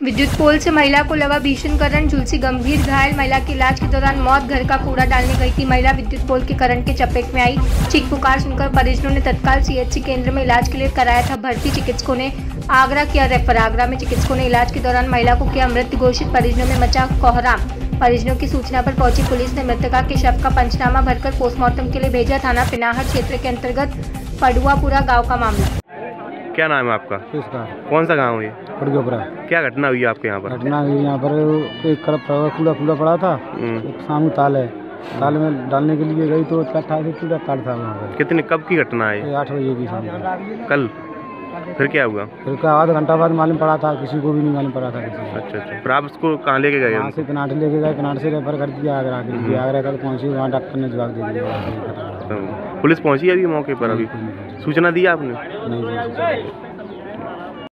विद्युत पोल से महिला को लगा भीषण करंट झुलसी गंभीर घायल। महिला की इलाज के दौरान मौत। घर का कूड़ा डालने गई थी महिला। विद्युत पोल के करंट के चपेट में आई। चीख पुकार सुनकर परिजनों ने तत्काल सीएचसी केंद्र में इलाज के लिए कराया था। भर्ती चिकित्सकों ने आगरा किया रेफर। आगरा में चिकित्सकों ने इलाज के दौरान महिला को किया मृत घोषित। परिजनों में मचा कोहराम परिजनों की सूचना पर पहुँची पुलिस ने मृतका के शव का पंचनामा भरकर पोस्टमार्टम के लिए भेजा। थाना पिनाहर क्षेत्र के अंतर्गत पडुआपुरा गाँव का मामला। क्या नाम है आपका? किसका कौन सा गाँव है क्या घटना हुई है आपके यहाँ पर? घटना हुई यहाँ पर एक कूड़ा कूड़ा पड़ा था। हम्म, सामू ताल है। ताल में डालने के लिए गई तो अट्ठाईस से पूरा ताल था वहाँ पर। कितने कब की घटना है आठ बजे की शाम कल? फिर क्या हुआ? फिर का आधा घंटा बाद मालूम पड़ा था किसी को भी नहीं मालूम पड़ा था किसी अच्छा अच्छा। फिर आप उसको कहाँ लेके गए? से कनाट लेके गए कनाट से रेफर कर दिया आगरा के लिए आगरा तक पहुँची वहाँ डॉक्टर ने जवाब दे दिया। पुलिस पहुँची अभी मौके पर अभी? सूचना दी आपने? नहीं।